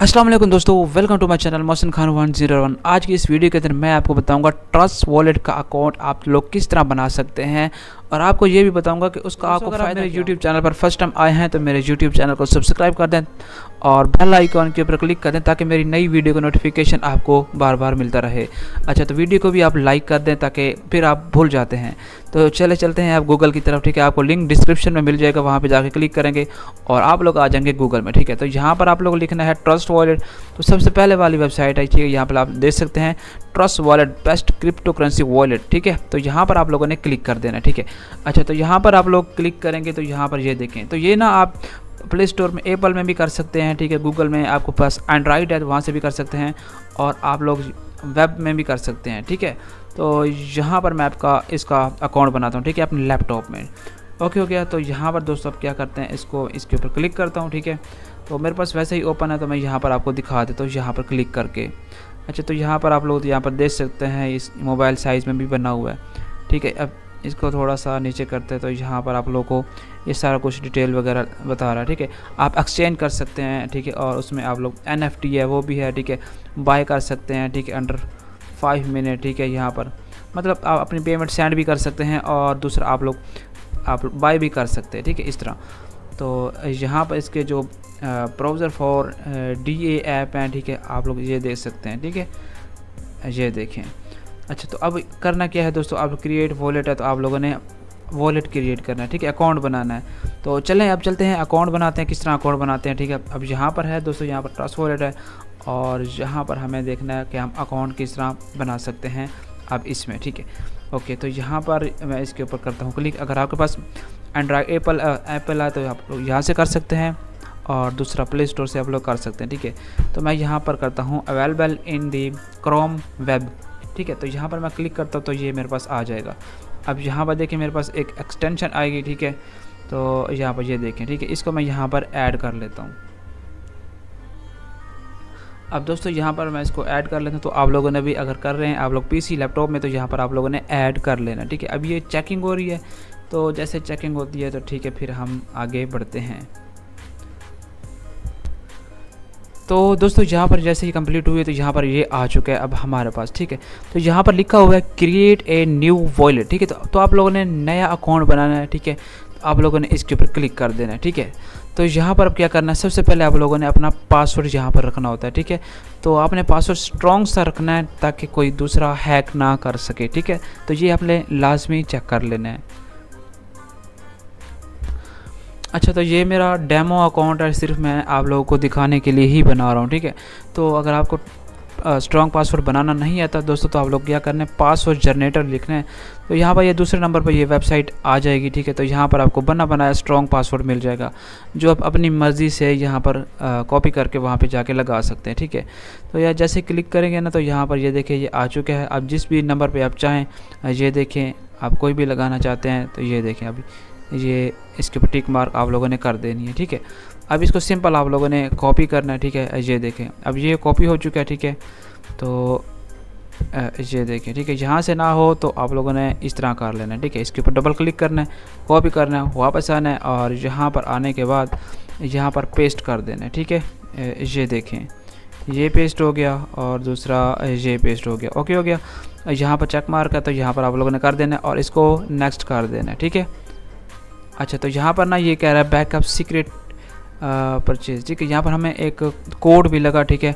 वालेकुम दोस्तों welcome to my channel Mohsin Khan one zero one आज की इस वीडियो के अंदर मैं आपको बताऊँगा ट्रस्ट वॉलेट का अकाउंट आप लोग किस तरह बना सकते हैं और आपको ये भी बताऊँगा कि उसका आपको अगर मेरे यूट्यूब चैनल पर। फ़र्स्ट टाइम आए हैं तो मेरे यूट्यूब चैनल को सब्सक्राइब कर दें और बेल आइकॉन के ऊपर क्लिक कर दें ताकि मेरी नई वीडियो का नोटिफिकेशन आपको बार बार मिलता रहे। अच्छा तो वीडियो को भी आप लाइक कर दें ताकि फिर आप भूल जाते हैं। तो चले चलते हैं आप गूगल की तरफ़ ठीक है? आपको लिंक डिस्क्रिप्शन में मिल जाएगा वहाँ पर जाके क्लिक करेंगे और आप लोग आ जाएँगे गूगल में ठीक है? तो यहाँ पर आप लोग लिखना है ट्रस्ट वॉलेट तो सबसे पहले वाली वेबसाइट है ठीक है यहाँ पर आप देख सकते हैं Trust Wallet best cryptocurrency wallet ठीक है? तो यहाँ पर आप लोगों ने क्लिक कर देना ठीक है? अच्छा तो यहाँ पर आप लोग क्लिक करेंगे तो यहाँ पर ये देखें। तो ये ना आप प्ले स्टोर में एप्पल में भी कर सकते हैं, ठीक है? गूगल में आपको पास एंड्रॉइड है तो वहाँ से भी कर सकते हैं और आप लोग वेब में भी कर सकते हैं, ठीक है? तो यहाँ पर मैं आपका, इसका अकाउंट बनाता हूँ, ठीक है? अपने लैपटॉप में। ओके हो गया। तो यहाँ पर दोस्तों आप क्या करते हैं, इसको, इसके ऊपर क्लिक करता हूँ, ठीक है? तो मेरे पास वैसे ही ओपन है तो मैं यहाँ पर आपको दिखा देता हूँ, यहाँ पर क्लिक करके। अच्छा तो यहाँ पर आप लोग यहाँ पर देख सकते हैं, इस मोबाइल साइज़ में भी बना हुआ है, ठीक है? अब इसको थोड़ा सा नीचे करते हैं तो यहाँ पर आप लोगों को ये सारा कुछ डिटेल वगैरह बता रहा है, ठीक है? आप एक्सचेंज कर सकते हैं, ठीक है? और उसमें आप लोग एनएफटी है, वो भी है, ठीक है? बाय कर सकते हैं, ठीक है? अंडर फाइव मिनट ठीक है? यहाँ पर मतलब आप अपनी पेमेंट सेंड भी कर सकते हैं और दूसरा आप लोग, आप बाय भी कर सकते हैं, ठीक है? इस तरह। तो यहाँ पर इसके जो ब्राउज़र फॉर डी ऐप हैं, ठीक है? आप लोग ये देख सकते हैं, ठीक है? ये देखें। अच्छा तो अब करना क्या है दोस्तों? अब क्रिएट वॉलेट है तो आप लोगों ने वॉलेट क्रिएट करना है, ठीक है? अकाउंट बनाना है। तो चलें, अब चलते हैं अकाउंट बनाते हैं, किस तरह अकाउंट बनाते हैं, ठीक है? अब यहाँ पर है दोस्तों, यहाँ पर ट्रस्ट वॉलेट है और यहाँ पर हमें देखना है कि हम अकाउंट किस तरह बना सकते हैं अब इसमें, ठीक है? ओके तो यहाँ पर मैं इसके ऊपर करता हूँ क्लिक अगर आपके पास एंड्रॉयड एप्पल एप्पल है तो आप लोग यहाँ से कर सकते हैं और दूसरा प्ले स्टोर से आप लोग कर सकते हैं, ठीक है? तो मैं यहाँ पर करता हूँ available in the Chrome web ठीक है तो यहाँ पर मैं क्लिक करता हूँ तो ये मेरे पास आ जाएगा। अब यहाँ पर देखिए मेरे पास एक एक्सटेंशन आएगी, ठीक है? तो यहाँ पर ये देखें, ठीक है? इसको मैं यहाँ पर ऐड कर लेता हूँ। अब दोस्तों, यहाँ पर मैं इसको ऐड कर लेता हूँ तो आप लोगों ने भी अगर कर रहे हैं, आप लोग पीसी लैपटॉप में तो यहाँ पर आप लोगों ने ऐड कर लेना, ठीक है? अब ये चेकिंग हो रही है तो जैसे चेकिंग होती है तो ठीक है, फिर हम आगे बढ़ते हैं। तो दोस्तों यहाँ पर जैसे ही कंप्लीट हुई तो यहाँ पर ये आ चुका है अब हमारे पास ठीक है? तो यहाँ पर लिखा हुआ है क्रिएट ए न्यू वॉलेट ठीक है? तो, तो आप लोगों ने नया अकाउंट बनाना है ठीक है? आप लोगों ने इसके ऊपर क्लिक कर देना है ठीक है? तो यहाँ पर अब क्या करना है सबसे पहले आप लोगों ने अपना पासवर्ड यहाँ पर रखना होता है ठीक है? तो आपने पासवर्ड स्ट्रॉन्ग सा रखना है ताकि कोई दूसरा हैक ना कर सके ठीक है? तो ये आपने लाजमी चेक कर लेना है। अच्छा तो ये मेरा डेमो अकाउंट है, सिर्फ़ मैं आप लोगों को दिखाने के लिए ही बना रहा हूँ, ठीक है? तो अगर आपको स्ट्रॉन्ग पासवर्ड बनाना नहीं आता दोस्तों तो आप लोग क्या करना है? पासवर्ड जनरेटर लिखना है। तो यहाँ पर ये दूसरे नंबर पर ये वेबसाइट आ जाएगी, ठीक है? तो यहाँ पर आपको बना, बनाया स्ट्रॉन्ग पासवर्ड मिल जाएगा, जो आप अपनी मर्ज़ी से यहाँ पर कॉपी करके वहाँ पे जाके लगा सकते हैं, ठीक है? तो यार जैसे क्लिक करेंगे ना तो यहाँ पर ये देखें ये आ चुका है। अब जिस भी नंबर पर आप चाहें ये देखें, आप कोई भी लगाना चाहते हैं तो ये देखें अभी। ये इसके ऊपर टिक मार्क आप लोगों ने कर देनी है, ठीक है? अब इसको सिंपल आप लोगों ने कॉपी करना है, ठीक है? ये देखें। अब ये कॉपी हो चुका है, ठीक है? तो ये देखें, ठीक है? यहाँ से ना हो तो आप लोगों ने इस तरह कर लेना है, ठीक है? इसके ऊपर डबल क्लिक करना है कॉपी करना है, वापस आना है और यहाँ पर आने के बाद यहाँ पर पेस्ट कर देना है, ठीक है? ये देखें। ये पेस्ट हो गया और दूसरा ये पेस्ट हो गया। ओके हो गया। यहाँ पर चेक मार्क है तो यहाँ पर आप लोगों ने कर देना है और इसको नेक्स्ट कर देना है, ठीक है? अच्छा तो यहाँ पर ना ये कह रहा है बैकअप सीक्रेट परचेज ठीक है? यहाँ पर हमें एक कोड भी लगा, ठीक है?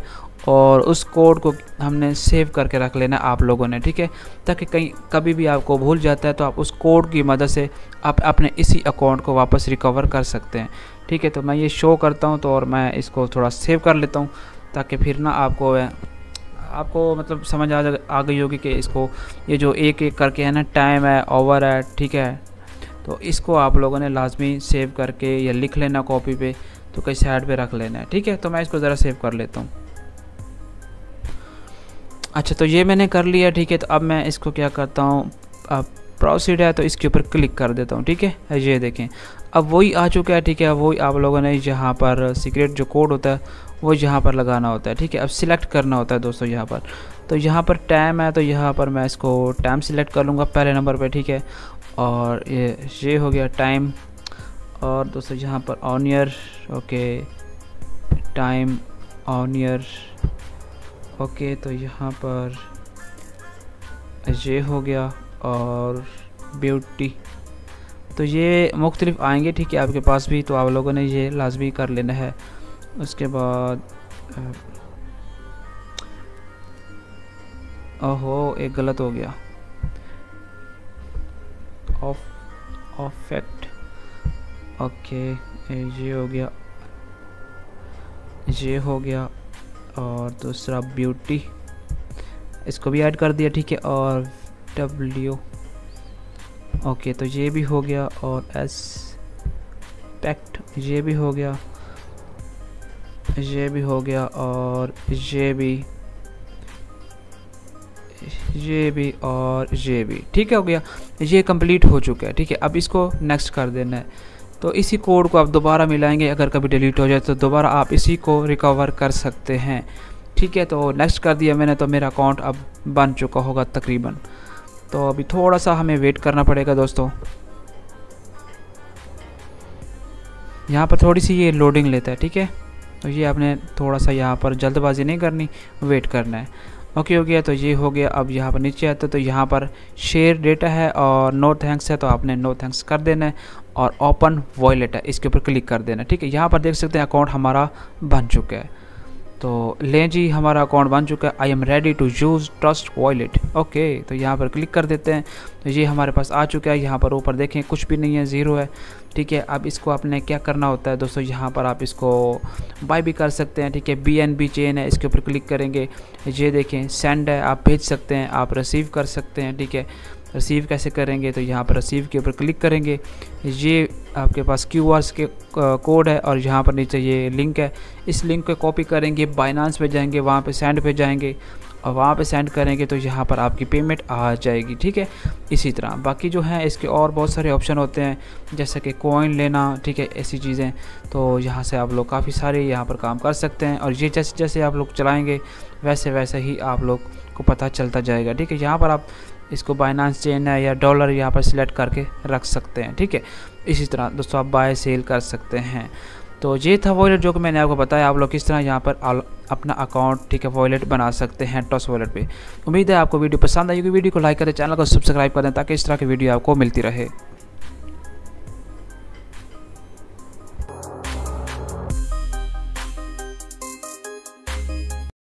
और उस कोड को हमने सेव करके रख लेना आप लोगों ने, ठीक है? ताकि कहीं कभी भी आपको भूल जाता है तो आप उस कोड की मदद से आप अपने इसी अकाउंट को वापस रिकवर कर सकते हैं, ठीक है? तो मैं ये शो करता हूँ तो और मैं इसको थोड़ा सेव कर लेता हूँ, ताकि फिर ना आपको आपको मतलब समझ आ आ गई होगी कि इसको ये जो एक एक करके है ना टाइम है ओवर है, ठीक है? तो इसको आप लोगों ने लाजमी सेव करके या लिख लेना कॉपी पे तो कहीं साइड पे रख लेना है, ठीक है? तो मैं इसको ज़रा सेव कर लेता हूँ। अच्छा तो ये मैंने कर लिया, ठीक है? तो अब मैं इसको क्या करता हूँ, अब प्रोसीड है तो इसके ऊपर क्लिक कर देता हूँ, ठीक है? ये देखें, अब वही आ चुका है, ठीक है? वही आप लोगों ने यहाँ पर सीक्रेट जो कोड होता है, वो यहाँ पर लगाना होता है, ठीक है? अब सिलेक्ट करना होता है दोस्तों यहाँ पर। तो यहाँ पर टाइम है तो यहाँ पर मैं इसको टाइम सिलेक्ट कर लूँगा पहले नंबर पर ठीक है? और ये ये हो गया टाइम। और दोस्तों यहाँ पर ऑन ईयर ओके, टाइम, ऑनियर, ओके तो यहाँ पर ये हो गया और ब्यूटी। तो ये मुख्तलिफ़ आएँगे, ठीक है, आपके पास भी तो आप लोगों ने ये लाजमी कर लेना है। उसके बाद ओहो, एक गलत हो गया। ऑफ़ ऑफेक्ट ओके ये हो गया। ये हो गया। और दूसरा ब्यूटी इसको भी ऐड कर दिया, ठीक है? और डब्ल्यू ओके तो ये भी हो गया और एस पैक्ट ये भी हो गया। ये भी हो गया और ये भी ये भी और ये भी ठीक है, हो गया। ये कंप्लीट हो चुका है। ठीक है, अब इसको नेक्स्ट कर देना है। तो इसी कोड को आप दोबारा मिलाएँगे। अगर कभी डिलीट हो जाए तो दोबारा आप इसी को रिकवर कर सकते हैं। ठीक है तो नेक्स्ट कर दिया मैंने तो मेरा अकाउंट अब बन चुका होगा तकरीबन। तो अभी थोड़ा सा हमें वेट करना पड़ेगा दोस्तों। यहाँ पर थोड़ी सी ये लोडिंग लेता है। ठीक है तो ये आपने थोड़ा सा यहाँ पर जल्दबाजी नहीं करनी वेट करना है। ओके हो गया तो ये हो गया। अब यहाँ पर नीचे आता तो यहाँ पर शेयर डेटा है और नो थैंक्स है तो आपने नो थैंक्स कर देना है और ओपन वॉलेट है, इसके ऊपर क्लिक कर देना ठीक है? यहाँ पर देख सकते हैं अकाउंट हमारा बन चुका है। तो लें जी, हमारा अकाउंट बन चुका है। I am ready to use Trust Wallet okay तो यहाँ पर क्लिक कर देते हैं। तो ये हमारे पास आ चुका है। यहाँ पर ऊपर देखें, कुछ भी नहीं है ज़ीरो है। ठीक है, अब इसको आपने क्या करना होता है दोस्तों, यहाँ पर आप इसको बाय भी कर सकते हैं, ठीक है बी एन बी चेन है, इसके ऊपर क्लिक करेंगे। ये देखें सेंड है, आप भेज सकते हैं, आप रिसीव कर सकते हैं, ठीक है रिसीव कैसे करेंगे तो यहाँ पर रिसीव के ऊपर क्लिक करेंगे। ये आपके पास क्यू आर के कोड है और यहाँ पर नीचे ये लिंक है। इस लिंक को कॉपी करेंगे बाइनांस पे जाएँगे, वहाँ पे सेंड पे जाएँगे। और वहाँ पे सेंड करेंगे तो यहाँ पर आपकी पेमेंट आ जाएगी, ठीक है? इसी तरह। बाकी जो है, इसके और बहुत सारे ऑप्शन होते हैं, जैसे कि कोइन लेना, ठीक है, ऐसी चीज़ें। तो यहाँ से आप लोग काफ़ी सारे यहाँ पर काम कर सकते हैं और ये जैसे जैसे आप लोग चलाएँगे, वैसे वैसे ही आप लोग को पता चलता जाएगा, ठीक है? यहाँ पर आप इसको बाइनांस चेन है या डॉलर यहाँ पर सिलेक्ट करके रख सकते हैं, ठीक है? इसी तरह दोस्तों आप बाय सेल कर सकते हैं। तो ये था वॉलेट जो कि मैंने आपको बताया। आप लोग किस तरह यहाँ पर अपना अकाउंट ठीक है वॉलेट बना सकते हैं टॉस वॉलेट पे। उम्मीद है आपको वीडियो पसंद आई आएगी वीडियो को लाइक करें, चैनल को सब्सक्राइब करें ताकि इस तरह की वीडियो आपको मिलती रहे।